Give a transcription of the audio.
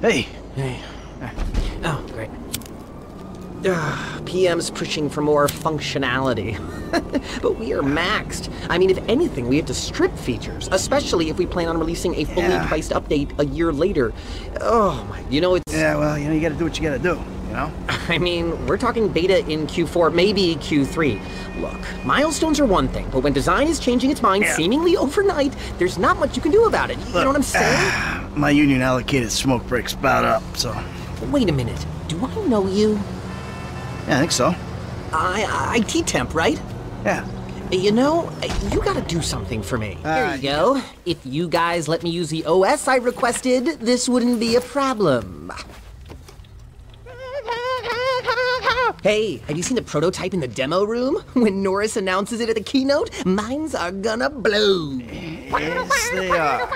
Hey. Hey. Ah. Oh, great. Ah, Ugh, PM's pushing for more functionality. but we are maxed. I mean, if anything, we have to strip features, especially if we plan on releasing a fully Yeah. priced update a year later. Oh my, you know, it's. Yeah, well, you know, you gotta do what you gotta do, you know? I mean, we're talking beta in Q4, maybe Q3. Look, milestones are one thing, but when design is changing its mind Yeah. seemingly overnight, there's not much you can do about it. You know what I'm saying? Ah, My union allocated smoke breaks about up, so. Wait a minute. Do I know you? Yeah, I think so. I, IT temp, right? Yeah. You know, you gotta do something for me. Uh, Here you go. If you guys let me use the OS I requested, this wouldn't be a problem. Hey, have you seen the prototype in the demo room? When Norris announces it at the keynote, minds are gonna blow. Yes, they are.